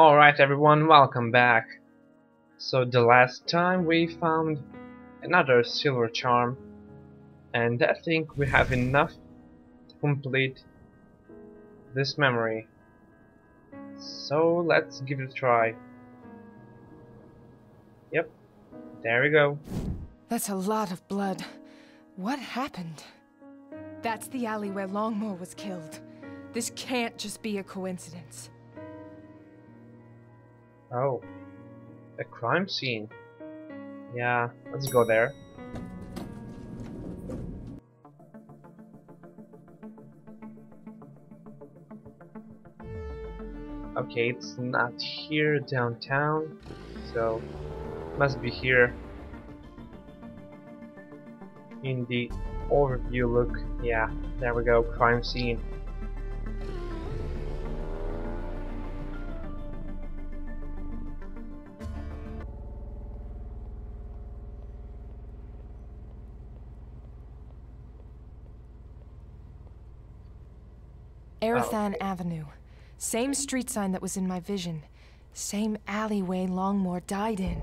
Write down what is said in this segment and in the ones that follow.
Alright everyone, welcome back. So the last time we found another silver charm and I think we have enough to complete this memory. So let's give it a try. Yep, there we go. That's a lot of blood. What happened? That's the alley where Longmore was killed. This can't just be a coincidence. Oh, a crime scene. Yeah, let's go there. Okay, it's not here downtown, so must be here in the overview look. Yeah, there we go, crime scene. Arathan oh. Avenue. Same street sign that was in my vision. Same alleyway Longmore died in.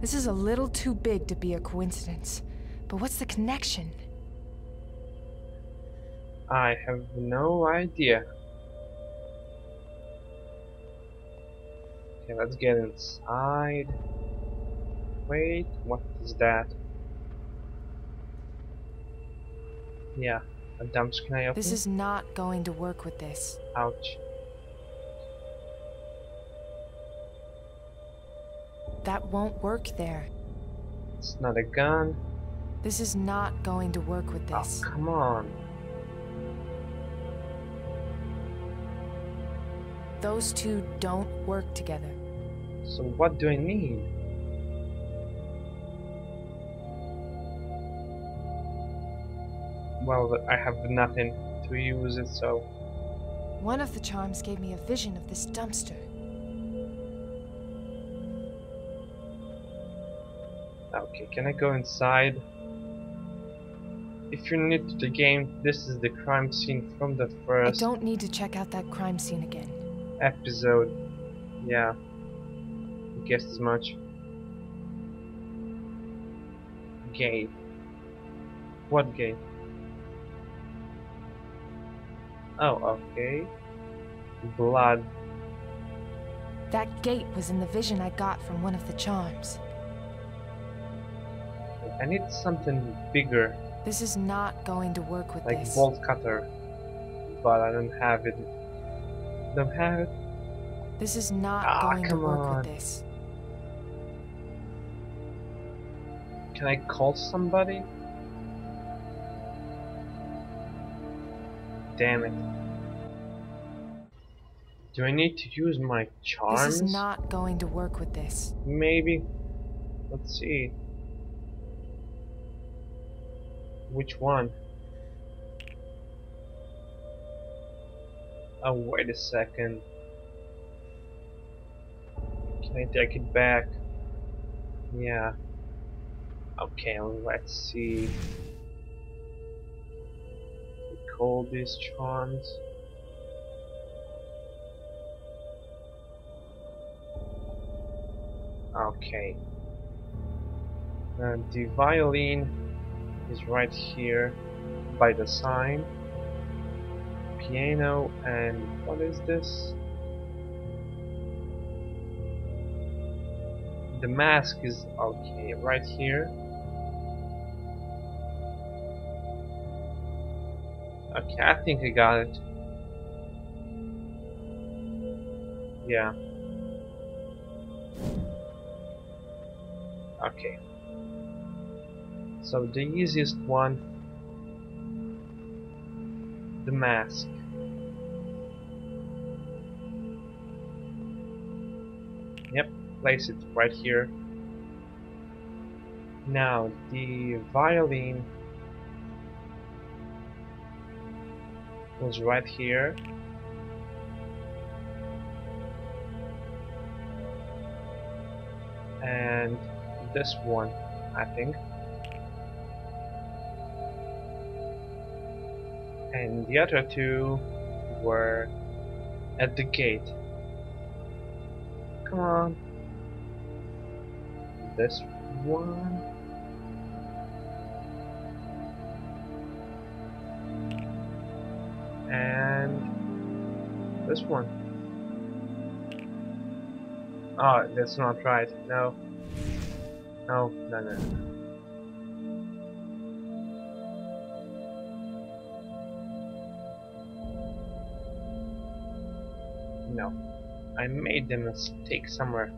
This is a little too big to be a coincidence. But what's the connection? I have no idea. Okay, let's get inside. Wait, what is that? Yeah, can I open? This is not going to work with this. Ouch. That won't work there. It's not a gun. This is not going to work with this. Oh, this. come on. Those two don't work together. So what do I need? Well, I have nothing to use it, so... One of the charms gave me a vision of this dumpster. Okay, can I go inside? If you're new to the game, this is the crime scene from the first... I don't need to check out that crime scene again. episode. Yeah, I guessed as much. Gate. What gate? Oh, okay. Blood. That gate was in the vision I got from one of the charms. I need something bigger, This is not going to work with like this. bolt cutter, but I don't have it. Don't have it. This is not Ah, going to work on. with this. Can I call somebody? Damn it. Do I need to use my charms? This is not going to work with this. Maybe. Let's see. Which one? Oh, wait a second. Can I take it back? Yeah. Okay, let's see. Call these charms. Okay. Uh, the violin is right here by the sign. Piano and what is this? The mask is okay right here. Okay, I think I got it. Yeah. Okay. So the easiest one, the mask. Yep, place it right here. Now the violin was right here. And this one, I think. and the other two were at the gate. come on. This one. And this one. Oh, that's not right. No. No, no, no. No. I made the mistake somewhere.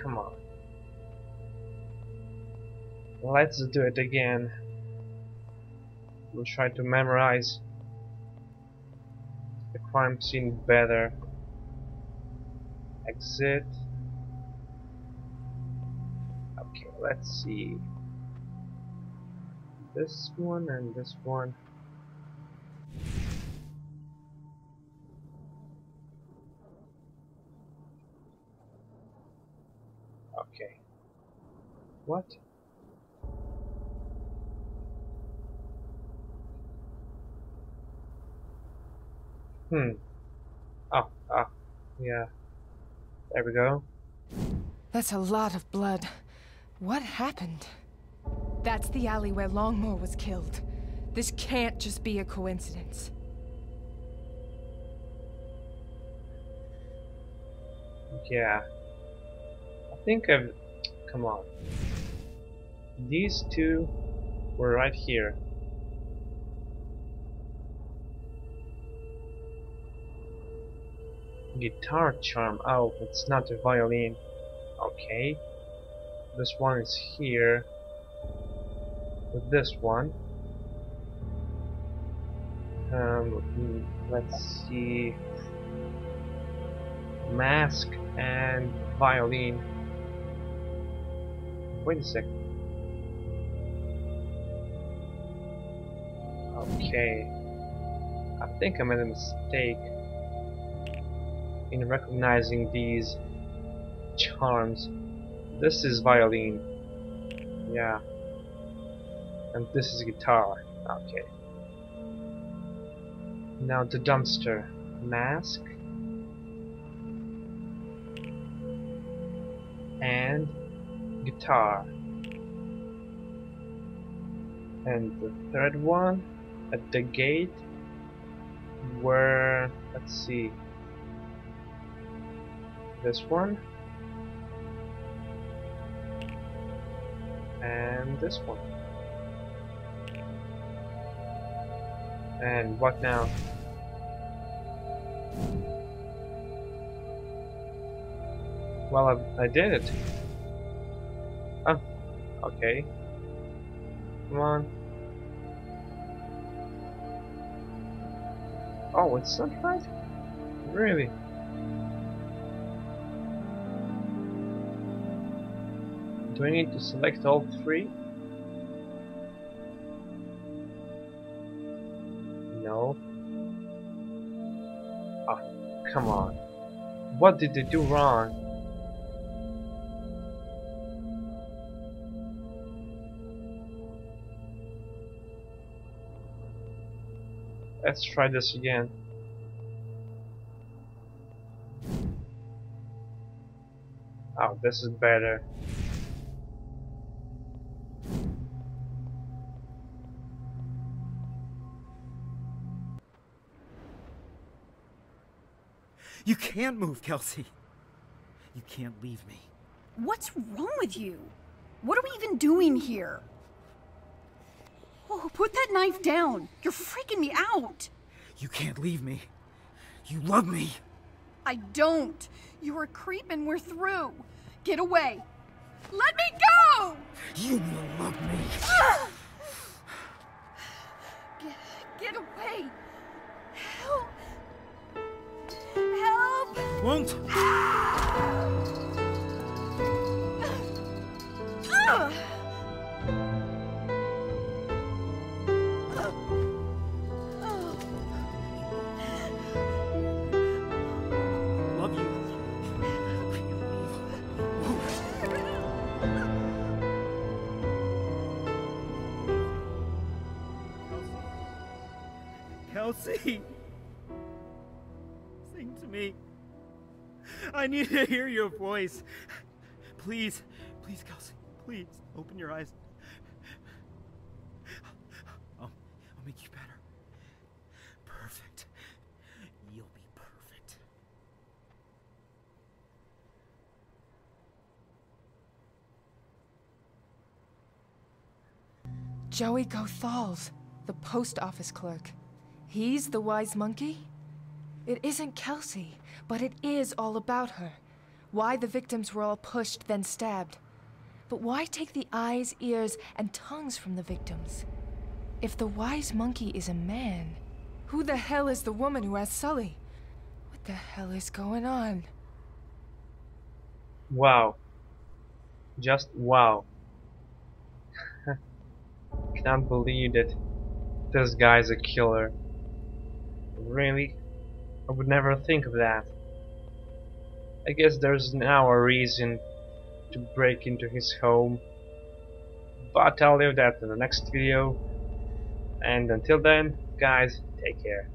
Come on. Let's do it again. We'll try to memorize crime scene better. Exit. Okay, let's see. This one and this one. Okay. What? Hmm. Oh, ah, yeah. There we go. That's a lot of blood. What happened? That's the alley where Longmore was killed. This can't just be a coincidence. Yeah. I think I've... Come on. These two were right here. Guitar charm. Oh, it's not a violin. Okay. This one is here. With this one. Um, let's see. Mask and violin. Wait a second. Okay. I think I made a mistake in recognizing these charms. This is violin. Yeah. And this is guitar. Okay. Now the dumpster. Mask. And guitar. And the third one at the gate where let's see this one. And this one. And what now? Well I, I did it. Oh okay. Come on. Oh it's not right really Do I need to select all three? No. Ah, come on. What did they do wrong? Let's try this again. Oh, this is better. Can't move, Kelsey. You can't leave me. What's wrong with you? What are we even doing here? Oh, put that knife down. You're freaking me out. You can't leave me. You love me. I don't. You're a creep and we're through. Get away. Let me go! You will love me. Get, get away. Won't. Kelsey. Sing to me. I need to hear your voice. Please, please, Kelsey, please open your eyes. I'll, I'll make you better. Perfect. You'll be perfect. Joey Gothals, the post office clerk. He's the wise monkey? It isn't Kelsey, but it is all about her. Why the victims were all pushed, then stabbed. But why take the eyes, ears, and tongues from the victims? If the wise monkey is a man, who the hell is the woman who has Sully? What the hell is going on? Wow. Just wow. Can't believe that this guy's a killer. Really? I would never think of that. I guess there's now a reason to break into his home. But I'll leave that in the next video. And until then, guys, take care.